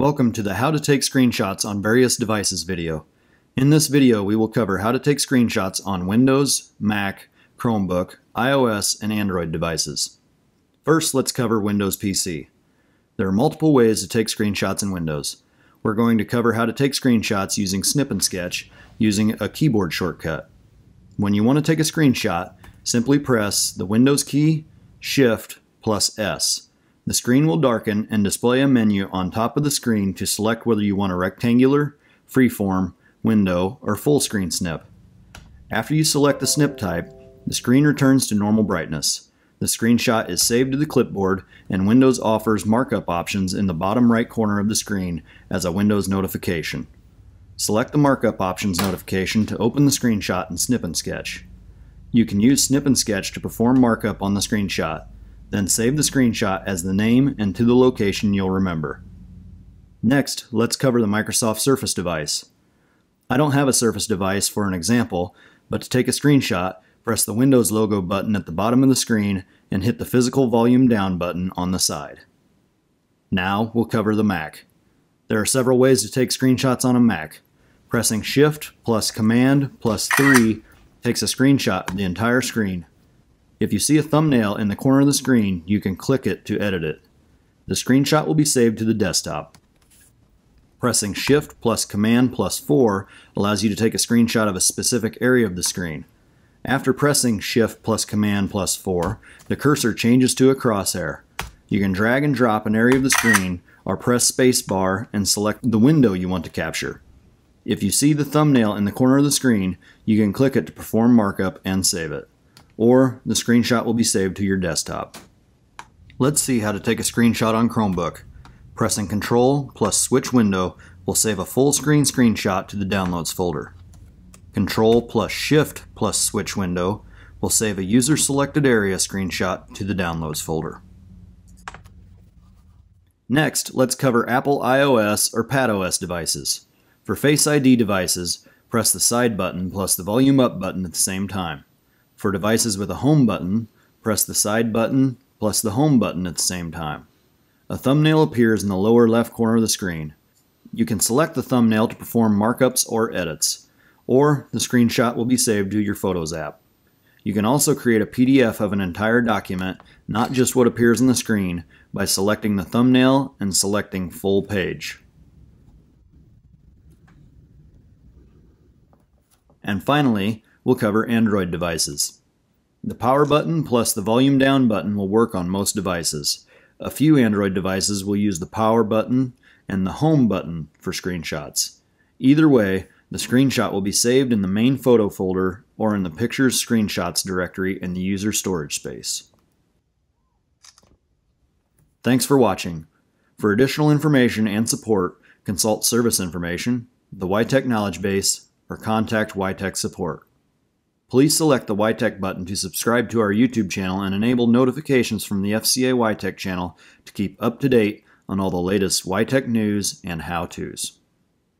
Welcome to the How to Take Screenshots on Various Devices video. In this video, we will cover how to take screenshots on Windows, Mac, Chromebook, iOS, and Android devices. First, let's cover Windows PC. There are multiple ways to take screenshots in Windows. We're going to cover how to take screenshots using Snip and Sketch using a keyboard shortcut. When you want to take a screenshot, simply press the Windows key, Shift, plus S. The screen will darken and display a menu on top of the screen to select whether you want a rectangular, freeform, window, or full screen snip. After you select the snip type, the screen returns to normal brightness. The screenshot is saved to the clipboard and Windows offers markup options in the bottom right corner of the screen as a Windows notification. Select the markup options notification to open the screenshot in Snip and Sketch. You can use Snip and Sketch to perform markup on the screenshot, then save the screenshot as the name and to the location you'll remember. Next, let's cover the Microsoft Surface device. I don't have a Surface device for an example, but to take a screenshot, press the Windows logo button at the bottom of the screen and hit the physical volume down button on the side. Now we'll cover the Mac. There are several ways to take screenshots on a Mac. Pressing Shift plus Command plus 3 takes a screenshot of the entire screen if you see a thumbnail in the corner of the screen, you can click it to edit it. The screenshot will be saved to the desktop. Pressing Shift plus Command plus 4 allows you to take a screenshot of a specific area of the screen. After pressing Shift plus Command plus 4, the cursor changes to a crosshair. You can drag and drop an area of the screen or press spacebar and select the window you want to capture. If you see the thumbnail in the corner of the screen, you can click it to perform markup and save it or the screenshot will be saved to your desktop. Let's see how to take a screenshot on Chromebook. Pressing Ctrl plus Switch Window will save a full screen screenshot to the Downloads folder. Ctrl plus Shift plus Switch Window will save a user selected area screenshot to the Downloads folder. Next, let's cover Apple iOS or iPadOS devices. For Face ID devices, press the side button plus the volume up button at the same time. For devices with a home button, press the side button plus the home button at the same time. A thumbnail appears in the lower left corner of the screen. You can select the thumbnail to perform markups or edits, or the screenshot will be saved to your Photos app. You can also create a PDF of an entire document, not just what appears on the screen, by selecting the thumbnail and selecting Full Page. And finally, we'll cover Android devices. The power button plus the volume down button will work on most devices. A few Android devices will use the power button and the home button for screenshots. Either way, the screenshot will be saved in the main photo folder or in the Pictures Screenshots directory in the user storage space. Thanks for watching. For additional information and support, consult service information, the wiTECH Knowledge Base, or contact wiTECH Support. Please select the wiTECH button to subscribe to our YouTube channel and enable notifications from the FCA wiTECH channel to keep up to date on all the latest wiTECH news and how-tos.